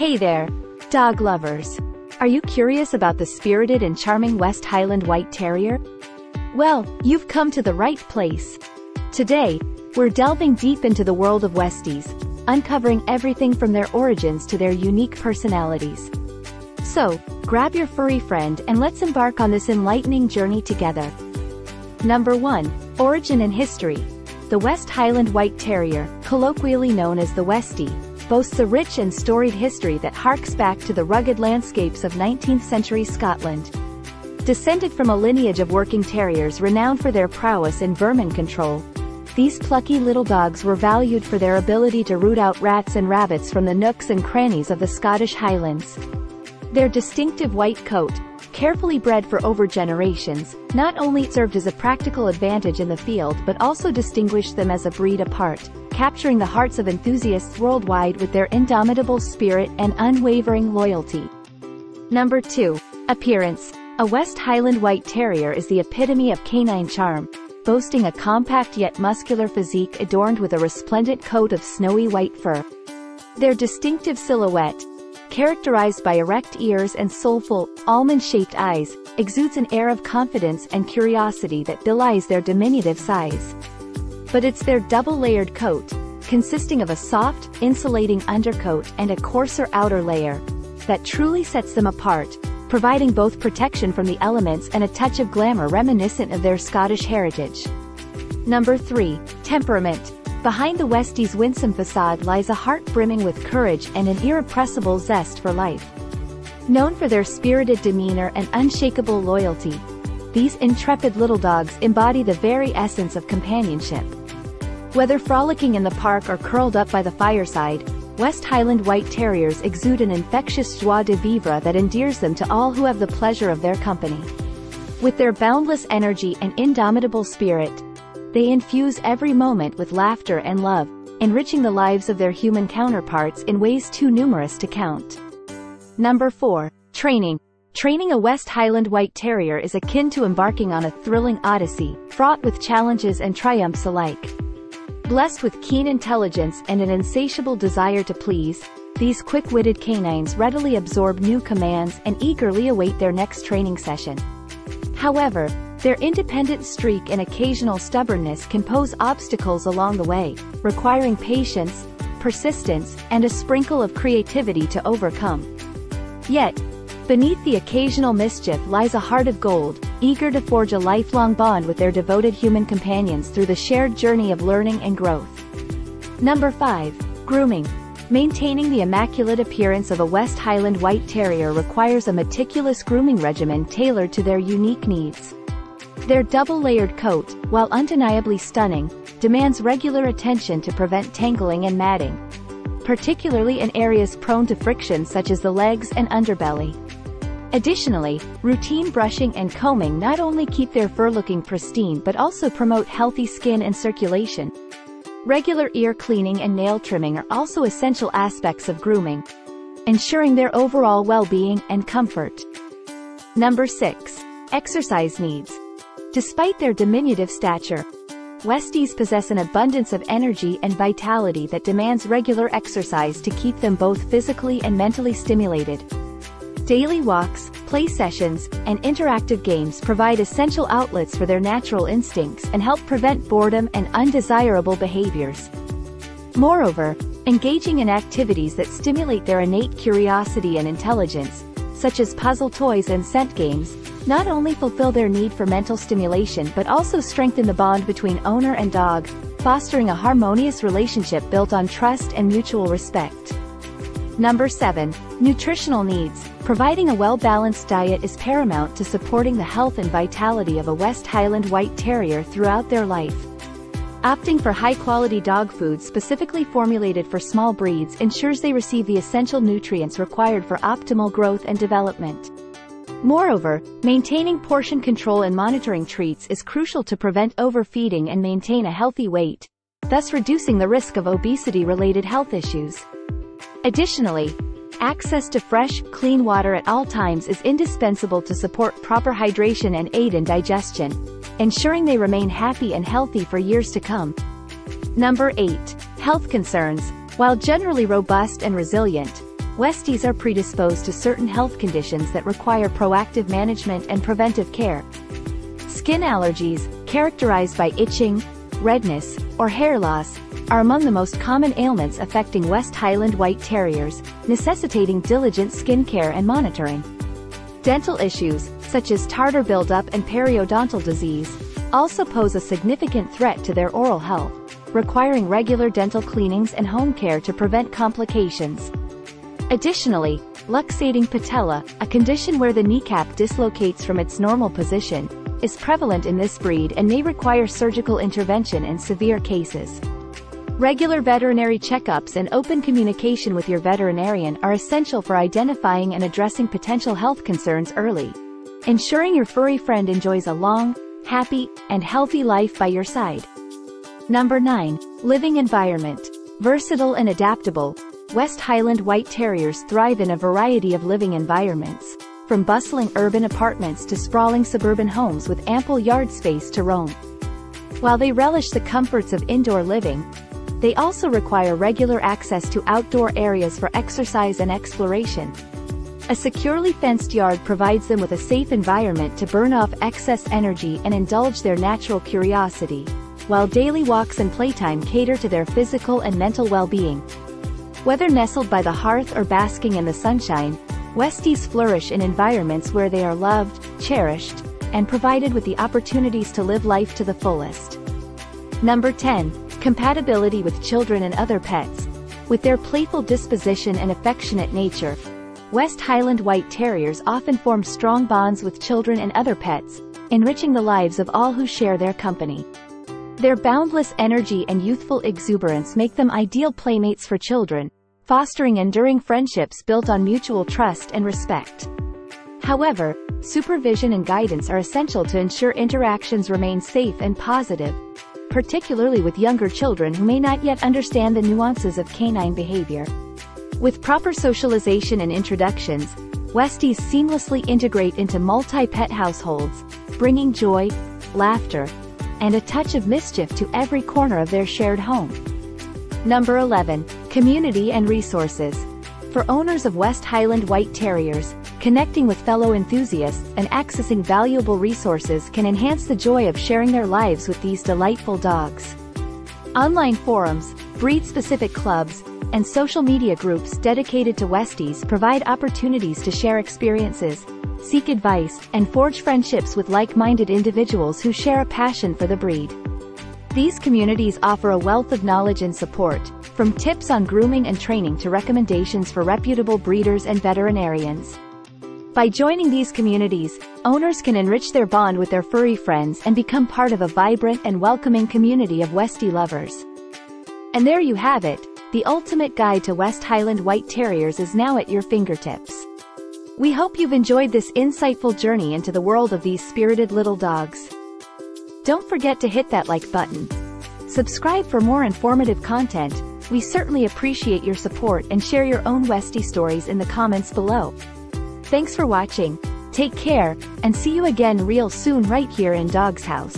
Hey there, dog lovers. Are you curious about the spirited and charming West Highland White Terrier? Well, you've come to the right place. Today, we're delving deep into the world of Westies, uncovering everything from their origins to their unique personalities. So, grab your furry friend and let's embark on this enlightening journey together. Number 1. Origin and History. The West Highland White Terrier, colloquially known as the Westie, boasts a rich and storied history that harks back to the rugged landscapes of 19th-century Scotland. Descended from a lineage of working terriers renowned for their prowess in vermin control, these plucky little dogs were valued for their ability to root out rats and rabbits from the nooks and crannies of the Scottish Highlands. Their distinctive white coat, carefully bred for over generations, not only served as a practical advantage in the field but also distinguished them as a breed apart, capturing the hearts of enthusiasts worldwide with their indomitable spirit and unwavering loyalty. Number 2. Appearance. A West Highland White Terrier is the epitome of canine charm, boasting a compact yet muscular physique adorned with a resplendent coat of snowy white fur. Their distinctive silhouette, characterized by erect ears and soulful, almond-shaped eyes, exudes an air of confidence and curiosity that belies their diminutive size but it's their double-layered coat, consisting of a soft, insulating undercoat and a coarser outer layer, that truly sets them apart, providing both protection from the elements and a touch of glamour reminiscent of their Scottish heritage. Number 3. Temperament. Behind the Westie's winsome facade lies a heart brimming with courage and an irrepressible zest for life. Known for their spirited demeanor and unshakable loyalty, these intrepid little dogs embody the very essence of companionship. Whether frolicking in the park or curled up by the fireside, West Highland White Terriers exude an infectious joie de vivre that endears them to all who have the pleasure of their company. With their boundless energy and indomitable spirit, they infuse every moment with laughter and love, enriching the lives of their human counterparts in ways too numerous to count. Number 4. Training. Training a West Highland White Terrier is akin to embarking on a thrilling odyssey, fraught with challenges and triumphs alike. Blessed with keen intelligence and an insatiable desire to please, these quick-witted canines readily absorb new commands and eagerly await their next training session. However, their independent streak and occasional stubbornness can pose obstacles along the way, requiring patience, persistence, and a sprinkle of creativity to overcome. Yet, beneath the occasional mischief lies a heart of gold, eager to forge a lifelong bond with their devoted human companions through the shared journey of learning and growth. Number 5. Grooming. Maintaining the immaculate appearance of a West Highland White Terrier requires a meticulous grooming regimen tailored to their unique needs. Their double-layered coat, while undeniably stunning, demands regular attention to prevent tangling and matting, particularly in areas prone to friction such as the legs and underbelly. Additionally, routine brushing and combing not only keep their fur looking pristine but also promote healthy skin and circulation. Regular ear cleaning and nail trimming are also essential aspects of grooming, ensuring their overall well-being and comfort. Number 6. Exercise needs. Despite their diminutive stature, Westies possess an abundance of energy and vitality that demands regular exercise to keep them both physically and mentally stimulated. Daily walks, play sessions, and interactive games provide essential outlets for their natural instincts and help prevent boredom and undesirable behaviors. Moreover, engaging in activities that stimulate their innate curiosity and intelligence, such as puzzle toys and scent games, not only fulfill their need for mental stimulation but also strengthen the bond between owner and dog, fostering a harmonious relationship built on trust and mutual respect. Number 7. Nutritional needs. Providing a well-balanced diet is paramount to supporting the health and vitality of a West Highland White Terrier throughout their life. Opting for high-quality dog food specifically formulated for small breeds ensures they receive the essential nutrients required for optimal growth and development. Moreover, maintaining portion control and monitoring treats is crucial to prevent overfeeding and maintain a healthy weight, thus reducing the risk of obesity-related health issues. Additionally, access to fresh, clean water at all times is indispensable to support proper hydration and aid in digestion, ensuring they remain happy and healthy for years to come. Number 8. Health concerns. While generally robust and resilient, Westies are predisposed to certain health conditions that require proactive management and preventive care. Skin allergies, characterized by itching, redness, or hair loss, are among the most common ailments affecting West Highland White Terriers, necessitating diligent skin care and monitoring. Dental issues, such as tartar buildup and periodontal disease, also pose a significant threat to their oral health, requiring regular dental cleanings and home care to prevent complications. Additionally, luxating patella, a condition where the kneecap dislocates from its normal position, is prevalent in this breed and may require surgical intervention in severe cases. Regular veterinary checkups and open communication with your veterinarian are essential for identifying and addressing potential health concerns early. Ensuring your furry friend enjoys a long, happy, and healthy life by your side. Number 9. Living environment. Versatile and adaptable, West Highland White Terriers thrive in a variety of living environments, from bustling urban apartments to sprawling suburban homes with ample yard space to roam. While they relish the comforts of indoor living, they also require regular access to outdoor areas for exercise and exploration. A securely fenced yard provides them with a safe environment to burn off excess energy and indulge their natural curiosity, while daily walks and playtime cater to their physical and mental well-being. Whether nestled by the hearth or basking in the sunshine, Westies flourish in environments where they are loved, cherished, and provided with the opportunities to live life to the fullest. Number 10. Compatibility with children and other pets. With their playful disposition and affectionate nature, West Highland White Terriers often form strong bonds with children and other pets, enriching the lives of all who share their company. Their boundless energy and youthful exuberance make them ideal playmates for children, fostering enduring friendships built on mutual trust and respect. However, supervision and guidance are essential to ensure interactions remain safe and positive, particularly with younger children who may not yet understand the nuances of canine behavior. With proper socialization and introductions, Westies seamlessly integrate into multi-pet households, bringing joy, laughter, and a touch of mischief to every corner of their shared home. Number 11. Community and Resources. For owners of West Highland White Terriers, connecting with fellow enthusiasts and accessing valuable resources can enhance the joy of sharing their lives with these delightful dogs. Online forums, breed-specific clubs, and social media groups dedicated to Westies provide opportunities to share experiences, seek advice, and forge friendships with like-minded individuals who share a passion for the breed. These communities offer a wealth of knowledge and support, from tips on grooming and training to recommendations for reputable breeders and veterinarians. By joining these communities, owners can enrich their bond with their furry friends and become part of a vibrant and welcoming community of Westie lovers. And there you have it, the ultimate guide to West Highland White Terriers is now at your fingertips. We hope you've enjoyed this insightful journey into the world of these spirited little dogs. Don't forget to hit that like button. Subscribe for more informative content, we certainly appreciate your support and share your own Westie stories in the comments below. Thanks for watching, take care, and see you again real soon right here in Dog's House.